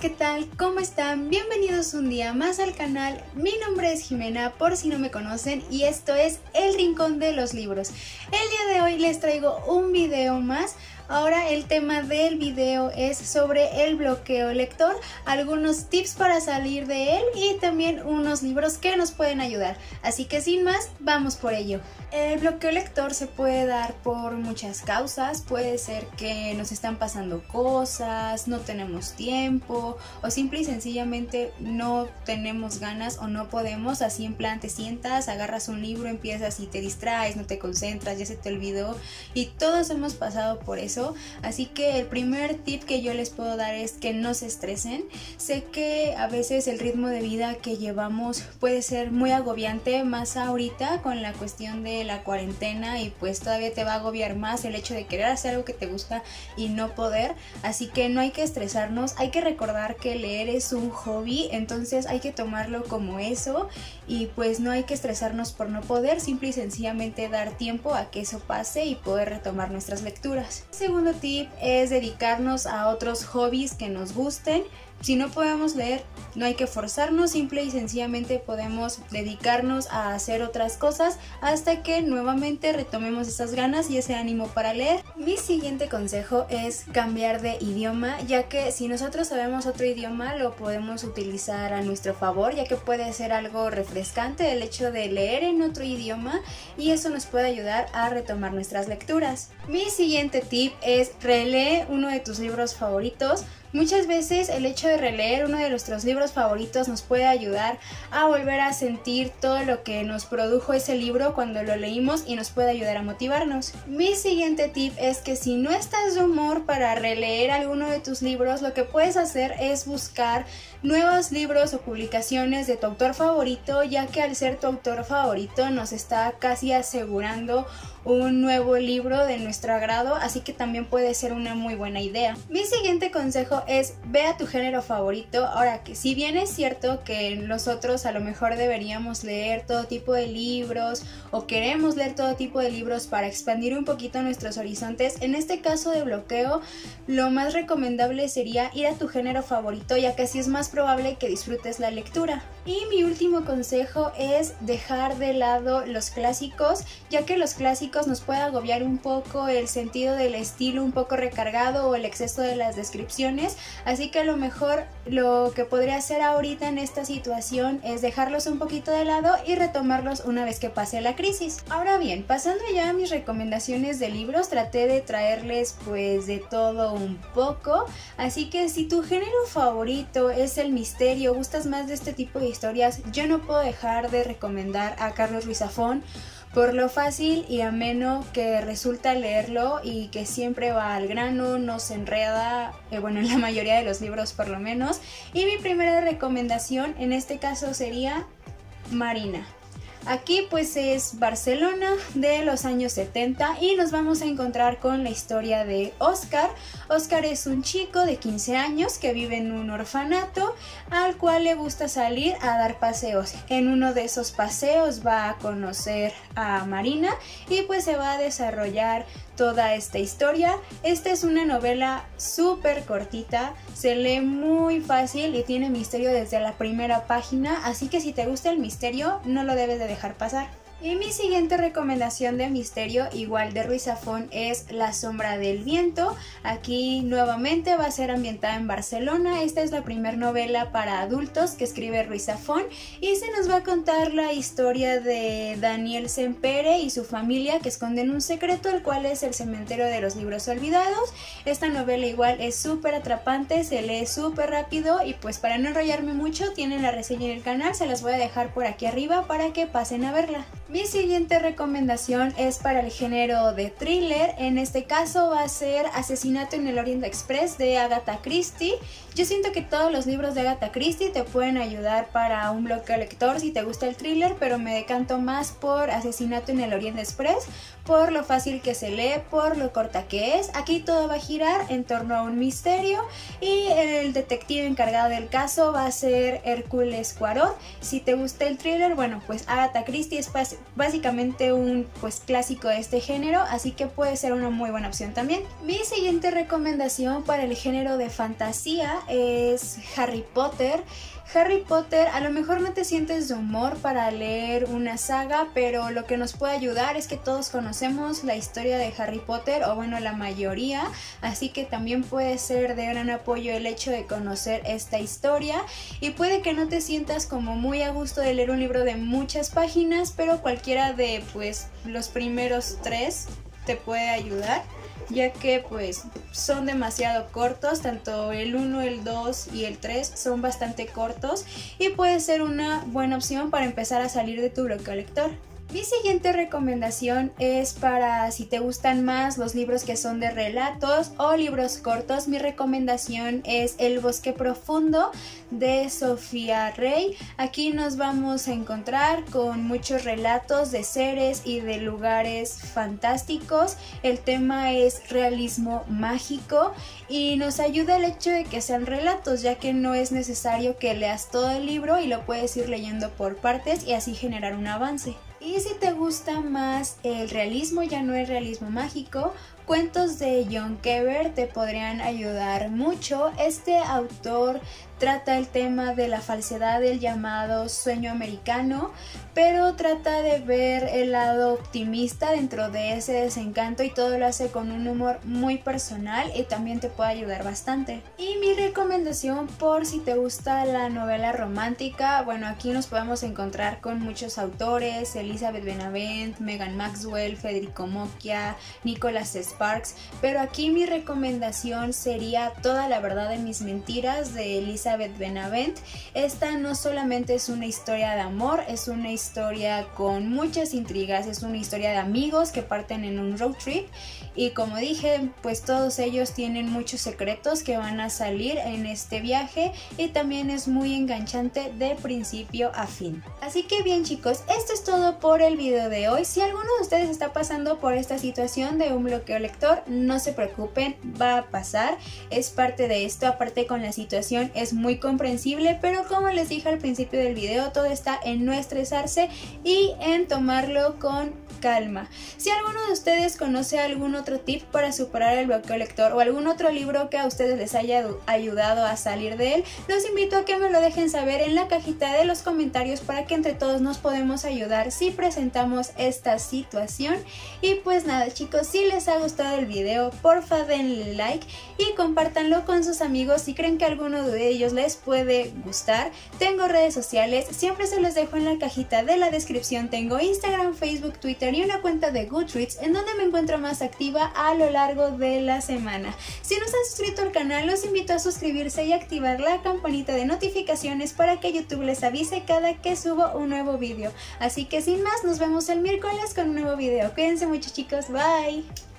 ¿qué tal? ¿Cómo están? Bienvenidos un día más al canal. Mi nombre es Jimena, por si no me conocen, y esto es El Rincón de los Libros. El día de hoy les traigo un video más Ahora el tema del video es sobre el bloqueo lector, algunos tips para salir de él y también unos libros que nos pueden ayudar. Así que sin más, vamos por ello. El bloqueo lector se puede dar por muchas causas, puede ser que nos están pasando cosas, no tenemos tiempo o simple y sencillamente no tenemos ganas o no podemos, así en plan te sientas, agarras un libro, empiezas y te distraes, no te concentras, ya se te olvidó y todos hemos pasado por eso Así que el primer tip que yo les puedo dar es que no se estresen. Sé que a veces el ritmo de vida que llevamos puede ser muy agobiante, más ahorita con la cuestión de la cuarentena y pues todavía te va a agobiar más el hecho de querer hacer algo que te gusta y no poder. Así que no hay que estresarnos, hay que recordar que leer es un hobby, entonces hay que tomarlo como eso y pues no hay que estresarnos por no poder, simple y sencillamente dar tiempo a que eso pase y poder retomar nuestras lecturas segundo tip es dedicarnos a otros hobbies que nos gusten si no podemos leer, no hay que forzarnos, simple y sencillamente podemos dedicarnos a hacer otras cosas hasta que nuevamente retomemos esas ganas y ese ánimo para leer. Mi siguiente consejo es cambiar de idioma, ya que si nosotros sabemos otro idioma lo podemos utilizar a nuestro favor, ya que puede ser algo refrescante el hecho de leer en otro idioma y eso nos puede ayudar a retomar nuestras lecturas. Mi siguiente tip es releer uno de tus libros favoritos Muchas veces el hecho de releer uno de nuestros libros favoritos nos puede ayudar a volver a sentir todo lo que nos produjo ese libro cuando lo leímos y nos puede ayudar a motivarnos. Mi siguiente tip es que si no estás de humor para releer alguno de tus libros, lo que puedes hacer es buscar nuevos libros o publicaciones de tu autor favorito, ya que al ser tu autor favorito nos está casi asegurando un nuevo libro de nuestro agrado, así que también puede ser una muy buena idea. Mi siguiente consejo es ve a tu género favorito. Ahora que si bien es cierto que nosotros a lo mejor deberíamos leer todo tipo de libros o queremos leer todo tipo de libros para expandir un poquito nuestros horizontes, en este caso de bloqueo lo más recomendable sería ir a tu género favorito ya que así es más probable que disfrutes la lectura. Y mi último consejo es dejar de lado los clásicos ya que los clásicos nos puede agobiar un poco el sentido del estilo un poco recargado o el exceso de las descripciones, así que a lo mejor lo que podría hacer ahorita en esta situación es dejarlos un poquito de lado y retomarlos una vez que pase la crisis. Ahora bien, pasando ya a mis recomendaciones de libros, traté de traerles pues de todo un poco, así que si tu género favorito es el misterio, gustas más de este tipo de historias, yo no puedo dejar de recomendar a Carlos Ruiz Zafón por lo fácil y ameno que resulta leerlo y que siempre va al grano, no se enreda, eh, bueno, en la mayoría de los libros por lo menos. Y mi primera recomendación en este caso sería Marina. Aquí pues es Barcelona de los años 70 y nos vamos a encontrar con la historia de Oscar. Oscar es un chico de 15 años que vive en un orfanato al cual le gusta salir a dar paseos. En uno de esos paseos va a conocer a Marina y pues se va a desarrollar toda esta historia. Esta es una novela súper cortita, se lee muy fácil y tiene misterio desde la primera página, así que si te gusta el misterio no lo debes de dejar pasar. Y mi siguiente recomendación de misterio, igual de Ruiz Zafón, es La sombra del viento. Aquí nuevamente va a ser ambientada en Barcelona. Esta es la primera novela para adultos que escribe Ruiz Zafón y se nos va a contar la historia de Daniel Sempere y su familia que esconden un secreto, el cual es el cementerio de los libros olvidados. Esta novela igual es súper atrapante, se lee súper rápido y pues para no enrollarme mucho tienen la reseña en el canal, se las voy a dejar por aquí arriba para que pasen a verla. Mi siguiente recomendación es para el género de thriller, en este caso va a ser Asesinato en el Orient Express de Agatha Christie. Yo siento que todos los libros de Agatha Christie te pueden ayudar para un bloque lector si te gusta el thriller, pero me decanto más por Asesinato en el Orient Express, por lo fácil que se lee, por lo corta que es. Aquí todo va a girar en torno a un misterio y el detective encargado del caso va a ser Hércules Cuarón. Si te gusta el thriller, bueno, pues Agatha Christie es básicamente un pues clásico de este género, así que puede ser una muy buena opción también. Mi siguiente recomendación para el género de fantasía es Harry Potter. Harry Potter, a lo mejor no te sientes de humor para leer una saga, pero lo que nos puede ayudar es que todos conocemos la historia de Harry Potter, o bueno, la mayoría, así que también puede ser de gran apoyo el hecho de conocer esta historia y puede que no te sientas como muy a gusto de leer un libro de muchas páginas, pero cualquiera de pues los primeros tres te puede ayudar ya que pues son demasiado cortos, tanto el 1, el 2 y el 3 son bastante cortos y puede ser una buena opción para empezar a salir de tu bloqueo lector. Mi siguiente recomendación es para si te gustan más los libros que son de relatos o libros cortos. Mi recomendación es El bosque profundo de Sofía Rey. Aquí nos vamos a encontrar con muchos relatos de seres y de lugares fantásticos. El tema es realismo mágico y nos ayuda el hecho de que sean relatos ya que no es necesario que leas todo el libro y lo puedes ir leyendo por partes y así generar un avance. Y si te gusta más el realismo, ya no el realismo mágico, cuentos de John Kever te podrían ayudar mucho. Este autor trata el tema de la falsedad del llamado sueño americano, pero trata de ver el lado optimista dentro de ese desencanto y todo lo hace con un humor muy personal y también te puede ayudar bastante. Y mi recomendación por si te gusta la novela romántica, bueno, aquí nos podemos encontrar con muchos autores, Elizabeth Benavent, Megan Maxwell, Federico Mocchia, Nicholas Sparks, pero aquí mi recomendación sería Toda la verdad de mis mentiras de Elizabeth Elizabeth Benavent. Esta no solamente es una historia de amor, es una historia con muchas intrigas, es una historia de amigos que parten en un road trip y como dije, pues todos ellos tienen muchos secretos que van a salir en este viaje y también es muy enganchante de principio a fin. Así que bien chicos, esto es todo por el video de hoy. Si alguno de ustedes está pasando por esta situación de un bloqueo lector, no se preocupen, va a pasar, es parte de esto, aparte con la situación es muy comprensible, pero como les dije al principio del video, todo está en no estresarse y en tomarlo con calma. Si alguno de ustedes conoce algún otro tip para superar el bloqueo lector o algún otro libro que a ustedes les haya ayudado a salir de él, los invito a que me lo dejen saber en la cajita de los comentarios para que entre todos nos podemos ayudar si presentamos esta situación. Y pues nada chicos, si les ha gustado el video, porfa denle like y compártanlo con sus amigos si creen que alguno de ellos les puede gustar. Tengo redes sociales, siempre se los dejo en la cajita de la descripción. Tengo Instagram, Facebook, Twitter y una cuenta de Goodreads en donde me encuentro más activa a lo largo de la semana. Si no se han suscrito al canal, los invito a suscribirse y activar la campanita de notificaciones para que YouTube les avise cada que subo un nuevo vídeo. Así que sin más, nos vemos el miércoles con un nuevo vídeo. Cuídense mucho chicos, bye.